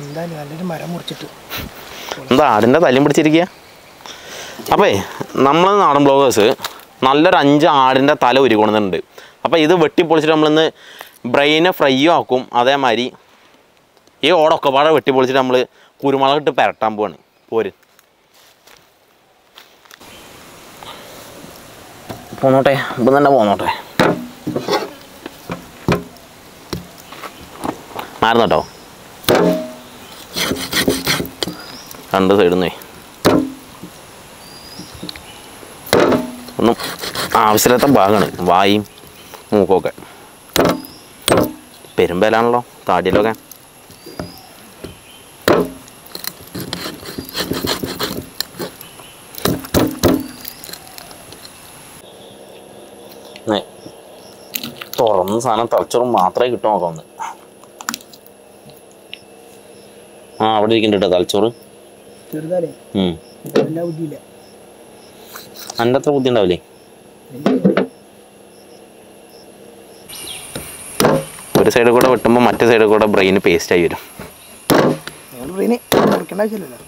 നല്ലൊരു മരം എന്താ അതിന്റെ തല്ലും പിടിച്ചിരിക്കുക അപ്പേ നമ്മൾ നാടൻ ബ്ലോഗേഴ്സ് നല്ലൊരു അഞ്ച് ആടിന്റെ തല ഉരുകൊണ്ടുന്നുണ്ട് അപ്പോൾ ഇത് വെട്ടിപ്പൊളിച്ചിട്ട് നമ്മളിന്ന് ബ്രെയിനെ ഫ്രൈയും ആക്കും. അതേമാതിരി ഈ ഓടൊക്കെ പാടെ വെട്ടിപ്പൊളിച്ചിട്ട് നമ്മൾ കുരുമുളക് ഇട്ട് പെരട്ടാൻ പോവാണ്. പോര്. പോന്നോട്ടെ ഇപ്പം തന്നെ പോന്നോട്ടെ. മാറുന്നു രണ്ട് സൈഡിൽ നിന്നേ ഒന്നും ആവശ്യമില്ലാത്ത ഭാഗമാണ്. വായും മൂക്കൊക്കെ. പെരുമ്പലാണല്ലോ താടിയിലൊക്കെ. തുറന്ന സാധനം തളച്ചോറും മാത്രമേ കിട്ടും നോക്കാവുന്നത് ആ അവിടെ ഇരിക്കുന്നുണ്ട് തലച്ചോറ് ചെറുതാലേ. ഉം. എല്ലാ ബുദ്ധിയില്ല. എന്റെ അത്ര ബുദ്ധി ഉണ്ടാവില്ലേ? ഒരു സൈഡിൽ കൂടെ വെട്ടുമ്പോൾ മറ്റേ സൈഡിൽ കൂടെ ബ്രെയിൻ പേസ്റ്റ് ആയി വരും. മുറിക്കേണ്ട ആവശ്യമില്ലല്ലോ.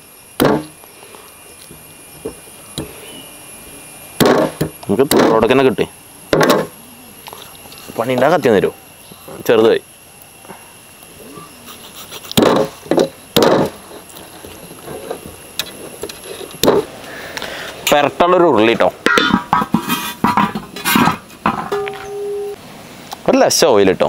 നമുക്ക് പ്രോഡക്റ്റ് തന്നെ കിട്ടി. പണി ഉണ്ടാ കത്തി തരുമോ? ചെറുതായി. പെരട്ടുള്ളൊരു ഉരുളി കേട്ടോ ഒരു ലക്ഷം ഓയിൽ കേട്ടോ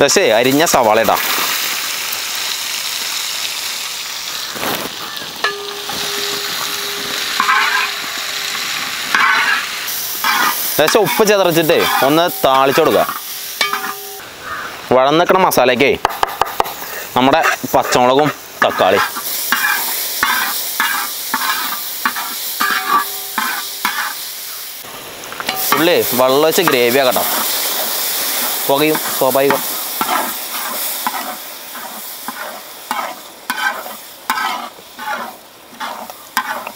ലക്ഷേ അരിഞ്ഞ സവാള ഇടാം. ലേശം ഉപ്പ് ചതറച്ചിട്ട് ഒന്ന് താളിച്ചു കൊടുക്കുക വഴന്നിക്കണ മസാലയ്ക്കേ നമ്മുടെ പച്ചമുളകും തക്കാളി. ഉള്ളി വെള്ളം വെച്ച് ഗ്രേവി ആക്കട്ടോ. പുകയും സ്വാഭാവികം.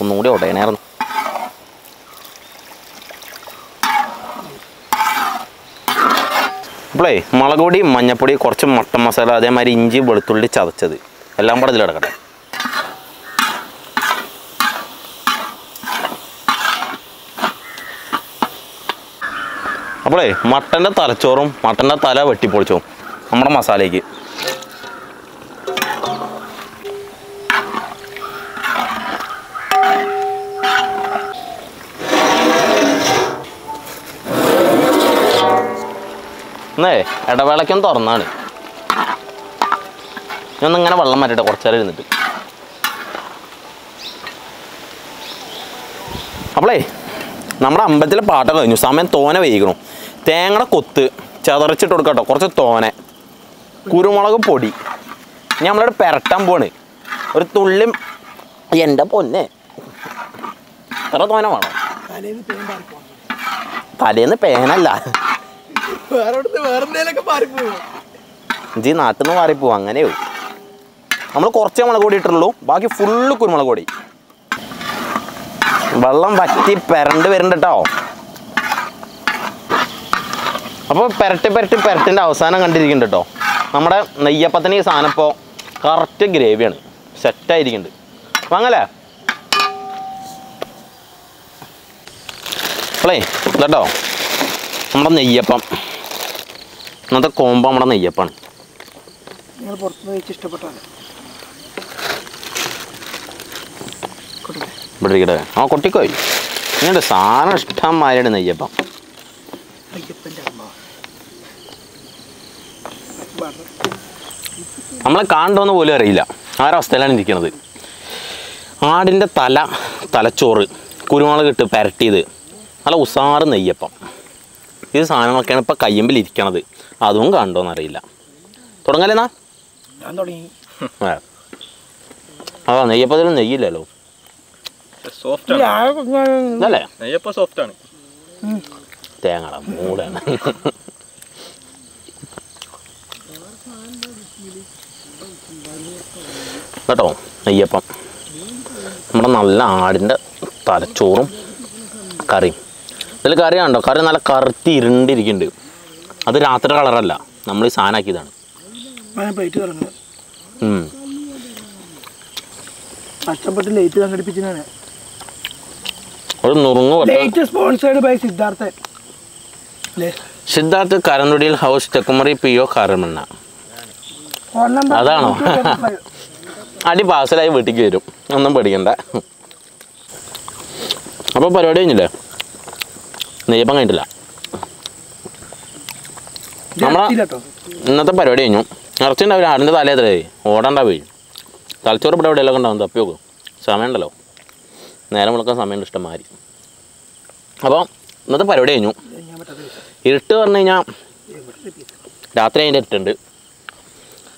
ഒന്നുകൂടി ഉടയണായിരുന്നു അപ്പോളേ മുളകുപൊടി മഞ്ഞപ്പൊടി കുറച്ച് മട്ടൻ മസാല അതേമാതിരി ഇഞ്ചി വെളുത്തുള്ളി ചതച്ചത്. എല്ലാം കൂടെ ഇതിൽ കിടക്കട്ടെ അപ്പോളേ മട്ടന്റെ തലച്ചോറും മട്ടന്റെ തല വെട്ടിപ്പൊളിച്ചോ നമ്മുടെ മസാലയ്ക്ക്. എന്നേ ഇടവേളയ്ക്കും തുറന്നാണ്. ഞാൻ ഇങ്ങനെ വെള്ളം മാറ്റിട്ടെ കുറച്ചേരം ഇരുന്നിട്ട്. അപ്പോളേ നമ്മുടെ അമ്പലത്തിലെ പാട്ടൊക്കെ കഴിഞ്ഞു. സമയം തോനെ വൈകണം തേങ്ങയുടെ കൊത്ത് ചതറിച്ചിട്ട് കൊടുക്കട്ടോ കുറച്ച് തോനെ. കുരുമുളക് പൊടി. ഇനി നമ്മളിവിടെ പെരട്ടാൻ പോണ് ഒരു തുള്ളി എന്റെ പൊന്നെ. എത്ര തോനെ വേണം. തലേന്ന് പേനല്ല വേറെ വേറെ എന്തെങ്കിലുമൊക്കെ നാട്ടിൽ നിന്ന് മാറിപ്പോവും അങ്ങനെയോ? നമ്മൾ കുറച്ചേ മുളക് പൊടി ഇട്ടുള്ളൂ ബാക്കി ഫുള്ള് കുരുമുളക് പൊടി. വെള്ളം വറ്റി പെരണ്ട് വരുന്നുണ്ട് കേട്ടോ അപ്പോൾ പെരട്ടി പെരട്ടി പെരട്ടിന്റെ അവസാനം കണ്ടിരിക്കുന്നുണ്ട് കേട്ടോ നമ്മുടെ നെയ്യപ്പത്തിന് ഈ സാധനം ഇപ്പോൾ കറക്റ്റ് ഗ്രേവിയാണ് സെറ്റായിരിക്കുന്നുണ്ട് വാങ്ങല്ലേ അപ്പോളേ കേട്ടോ നമ്മുടെ നെയ്യപ്പം. ഇന്നത്തെ കോമ്പോ നമ്മുടെ നെയ്യപ്പാണ്. നിങ്ങൾ പുറത്തുനിന്ന് കഴിച്ച് ഇഷ്ടപ്പെട്ടാണ് ഇവിടെ ഇരിക്കട്ടെ. ആ കൊട്ടിക്കോയി. ഇങ്ങനെ സാധനം ഇഷ്ടം മാരിയുടെ നെയ്യപ്പം. നമ്മളെ കാണുമെന്ന് പോലും അറിയില്ല. ആ ഒരു അവസ്ഥയിലാണ് ഇരിക്കുന്നത് ആടിന്റെ തല തലച്ചോറ് കുരുമുളക് ഇട്ട് പെരട്ടിയത്. നല്ല ഉസാറ് നെയ്യപ്പം. ഇത് സാധനങ്ങളൊക്കെയാണ് ഇപ്പോൾ കയ്യമ്പിൽ ഇരിക്കണത്. അതും കണ്ടോന്ന് അറിയില്ല തുടങ്ങലെന്നാ ഞാൻ തുടങ്ങി. നെയ്യപ്പത്തിലും നെയ്യില്ലല്ലോ. സോഫ്റ്റ് ആണ്. ഇതല്ലേ? നെയ്യപ്പ സോഫ്റ്റ് ആണ്. തേങ്ങട മൂടാണ് കേട്ടോ നെയ്യപ്പം. നമ്മുടെ നല്ല ആടിന്റെ തലച്ചോറും കറിയും. ഇതിൽ കറി കണ്ടോ? കറി നല്ല കറുത്തി ഇരുണ്ടിരിക്കുന്നുണ്ട് അത് രാത്രി കളറല്ല. നമ്മൾ ഈ സാധനമാക്കിയതാണ് ഉം. കഷ്ടപ്പെട്ട് ലേറ്റ് സംഘടിപ്പിച്ചതാണ് ഒരു നുറുങ്ങ് by Siddharthan. Siddharth Karanthodiyil house Thekkumari P O Karamanna. അതാണോ? അടി പാസലായി വീട്ടിലേക്ക് വരും. ഒന്നും പേടിക്കണ്ട. അപ്പോൾ പരിപാടി കഴിഞ്ഞില്ലേ? നെയ്യപ്പം കഴിഞ്ഞിട്ടില്ല? നമ്മളെ ഇന്നത്തെ പരിപാടി കഴിഞ്ഞു. ഇറച്ചി ഉണ്ടാവില്ല ആടിന്റെ തലേ എത്ര ഓടണ്ട പോയി. തലച്ചോറ് ഇവിടെ എവിടെയെല്ലാം ഉണ്ടാവും തപ്പി നോക്കും. സമയമുണ്ടല്ലോ. നേരം വിളക്കാൻ സമയമുണ്ട്. മാറി അപ്പോൾ ഇന്നത്തെ പരിപാടി കഴിഞ്ഞു. ഇരുട്ട് പറഞ്ഞു കഴിഞ്ഞാൽ രാത്രി അതിന്റെ ഇരുട്ടുണ്ട്.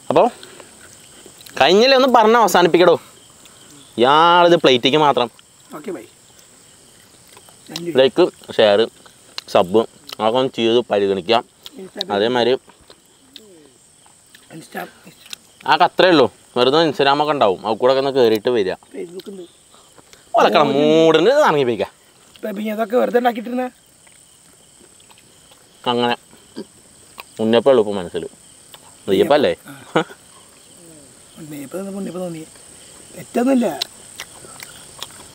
അപ്പോൾ കഴിഞ്ഞില്ലേ? ഒന്ന് പറഞ്ഞ അവസാനിപ്പിക്കടോ. ഇയാളിത് പ്ലേറ്റിക്ക് മാത്രം. Like share sub. അതൊക്കെ ഒന്ന് ചെയ്ത് പരിഗണിക്കാം. അതേമാതിരി. ആ അത്രേ ഉള്ളൂ. വെറുതെ ഇൻസ്റ്റാഗ്രാമൊക്കെ ഉണ്ടാവും. അത് കൂടെ ഒന്ന് കയറിയിട്ട് വരിക. ഒലക്കണം മൂടിന് വെറുതെ ഉണ്ടാക്കിയിട്ടിരുന്ന അങ്ങനെ. ഉണ്ണിയപ്പം ഇപ്പോൾ മനസ്സിൽ. നെയ്യപ്പല്ലേ ഉണ്ണിയപ്പം തോന്നി തെറ്റൊന്നുമില്ല